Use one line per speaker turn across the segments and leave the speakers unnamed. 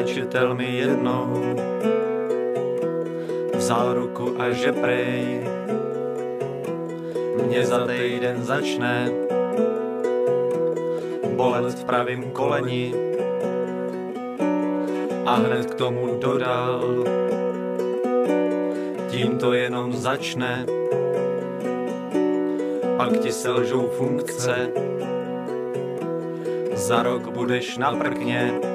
léčitel mi jednou. Vzal ruku a že prej. Mě za týden začne bolet v pravým koleni. A hned k tomu dodal tím to jenom začne. Pak ti selžou funkce. Za rok budeš na prkně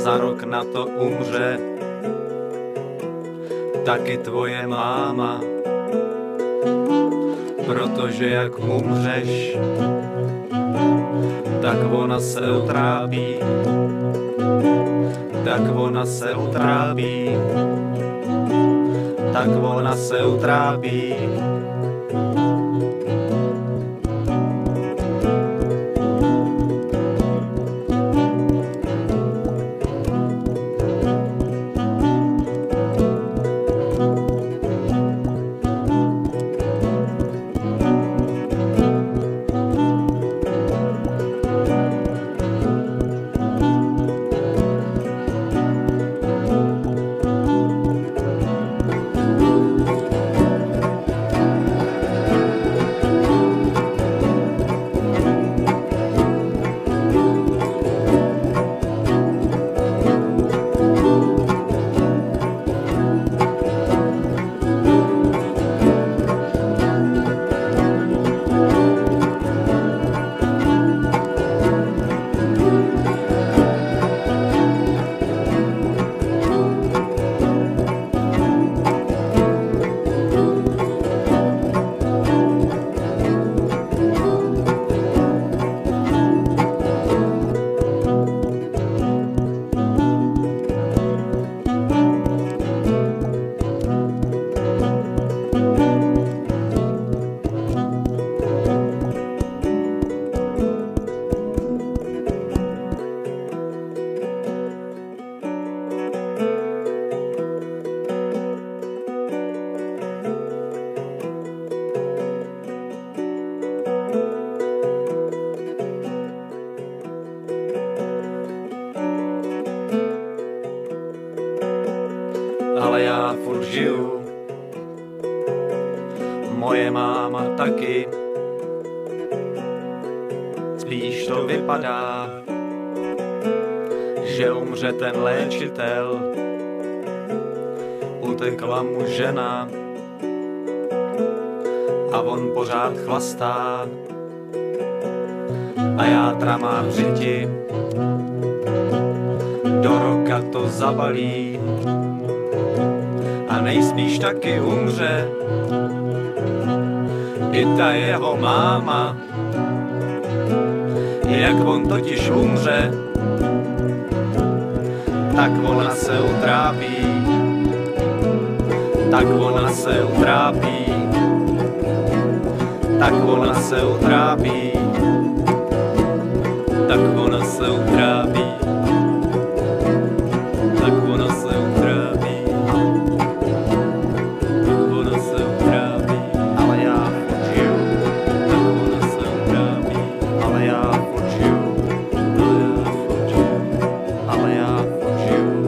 za rok na to umře taky tvoje máma. Protože jak umřeš, tak ona se utrápí, tak ona se utrápí, tak ona se utrápí. Ale já furt žiju. Moje máma taky. Spíš to vypadá, že umře ten léčitel. Utekla mu žena a on pořád chlastá. A já tramám řiti, do roka to zabalí nejspíš taky umře. I ta jeho máma, jak on totiž umře, tak ona se utrápí, tak ona se utrápí, tak ona se utrápí, tak ona se utrápí. you.